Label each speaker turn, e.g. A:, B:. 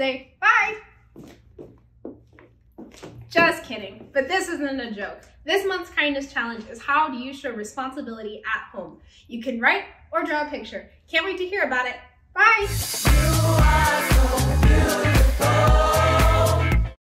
A: say Bye! Just kidding, but this isn't a joke. This month's kindness challenge is how do you show responsibility at home? You can write or draw a picture. Can't wait to hear about it. Bye!